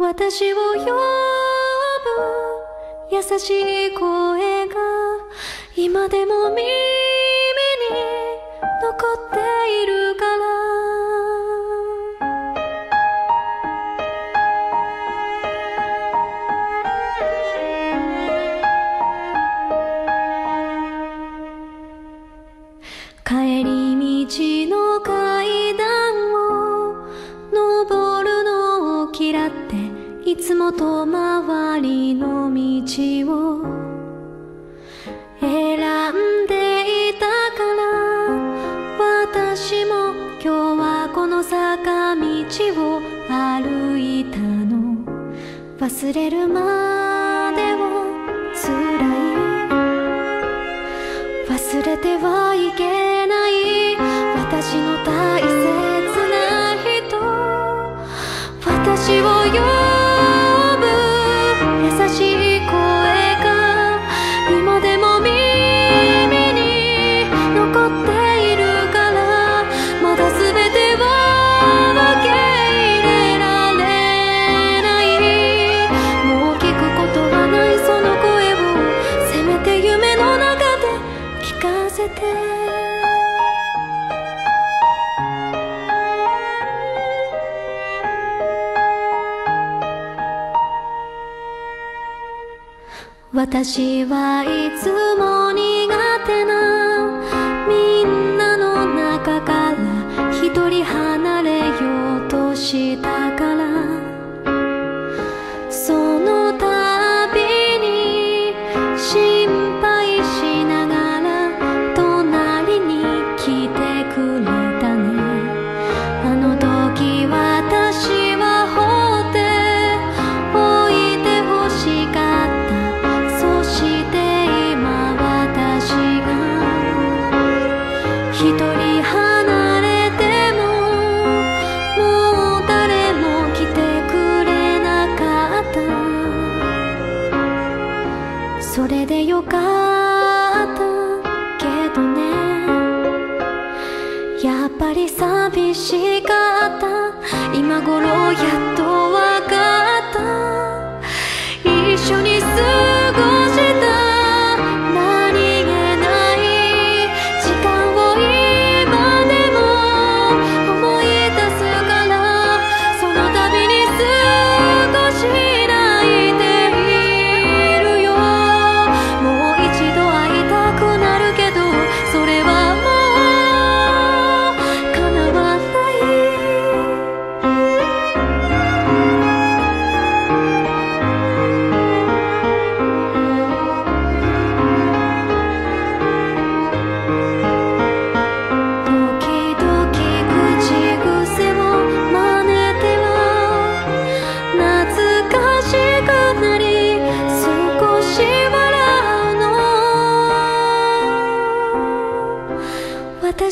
私を呼ぶ優しい声が今でも耳に残っている。つも遠回りの道を選んでいたから私も今日はこの坂道を歩いたの。忘れるまでは辛い。忘れてはいけない。私の大切な人。私はいつも苦手なみんなの中から一人離れようとした。それでよかったけどね。やっぱり寂しかった。今頃やっとわかった。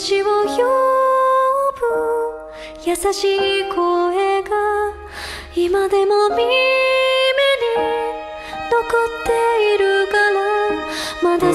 私を呼ぶ優しい声が今でも耳に残っているからまだ